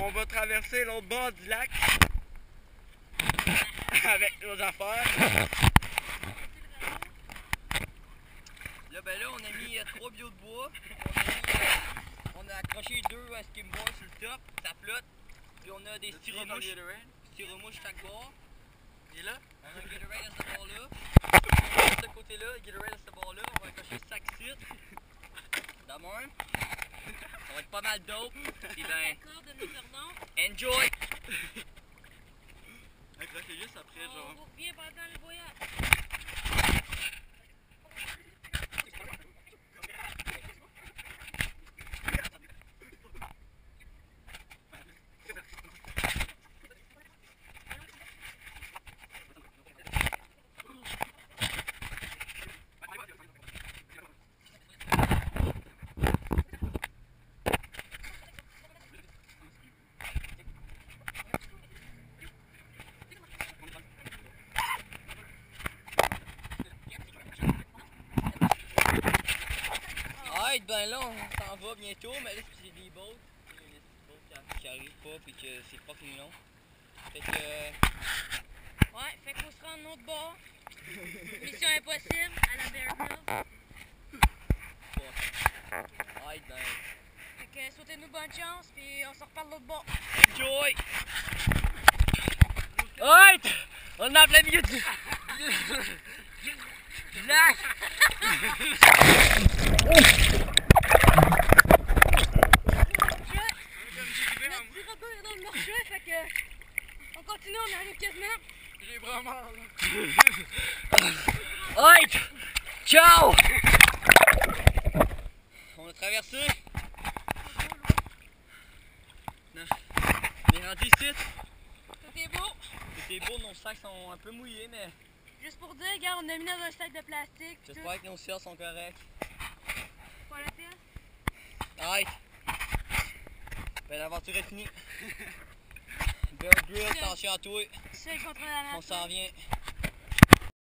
On va traverser l'autre bord du lac. Avec nos affaires. Là, ben là, on a mis euh, trois bio de bois. On a, mis, on a accroché deux à skimboards sur le top. Ça flotte. Puis on a des styromouches. Styromouches chaque bord. Est là? On a un Gatorade à ce bord-là. De ce côté-là, Gatorade à ce bord-là. On va accrocher 5 sites. Ça va être pas mal dope. Puis ben, D'accord enjoy! Juste après, genre. On vous revient pendant le voyage. Ben là, on s'en va bientôt, mais là, c'est des boats. A des boats qui, arrivent pas, puis que c'est pas fucking long. Fait que. euh, Ouais, fait faut se rendre l'autre bord. Mission impossible à la Bear. Alright, ben. Fait que souhaitez-nous bonne chance, puis on se reparle l'autre bord. Enjoy! Alright! On en plein milieu du. du lac! Notre petit Robin est dans le marché, fait que. On continue, on arrive quasiment. J'ai vraiment là. Alright! Ciao! On a traversé. Non. On est rendu ici. Tout est beau. C'était beau, nos sacs sont un peu mouillés, mais Juste pour dire, regarde, on a mis dans un sac de plastique. j'espère que nos ciels sont corrects. Pas la peine. Alright! Ben, l'aventure est finie. Bear Grill, attention à toi. On s'en vient.